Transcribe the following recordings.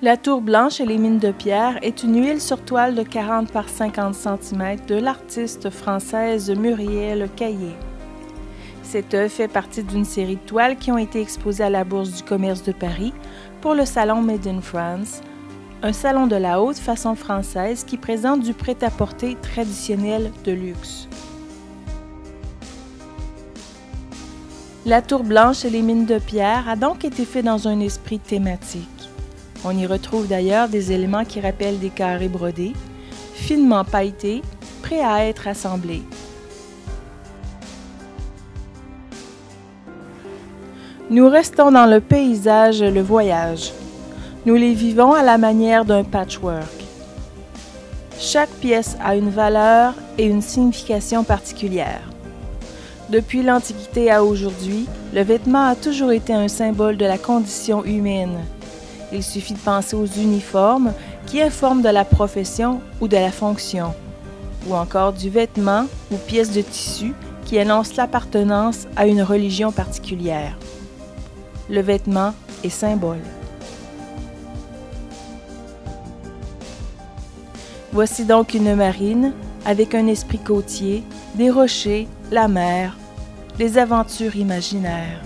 La tour blanche et les mines de pierre est une huile sur toile de 40 par 50 cm de l'artiste française Muriel Caillé. Cette œuvre fait partie d'une série de toiles qui ont été exposées à la Bourse du commerce de Paris pour le salon Made in France, un salon de la haute façon française qui présente du prêt-à-porter traditionnel de luxe. La tour blanche et les mines de pierre a donc été fait dans un esprit thématique. On y retrouve d'ailleurs des éléments qui rappellent des carrés brodés, finement pailletés, prêts à être assemblés. Nous restons dans le paysage le voyage. Nous les vivons à la manière d'un patchwork. Chaque pièce a une valeur et une signification particulière. Depuis l'Antiquité à aujourd'hui, le vêtement a toujours été un symbole de la condition humaine, il suffit de penser aux uniformes qui informent de la profession ou de la fonction, ou encore du vêtement ou pièce de tissu qui annonce l'appartenance à une religion particulière. Le vêtement est symbole. Voici donc une marine avec un esprit côtier, des rochers, la mer, des aventures imaginaires.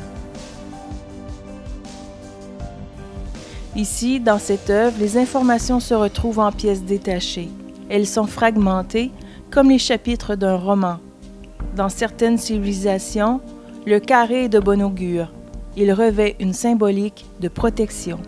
Ici, dans cette œuvre, les informations se retrouvent en pièces détachées. Elles sont fragmentées comme les chapitres d'un roman. Dans certaines civilisations, le carré est de bon augure. Il revêt une symbolique de protection.